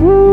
Woo!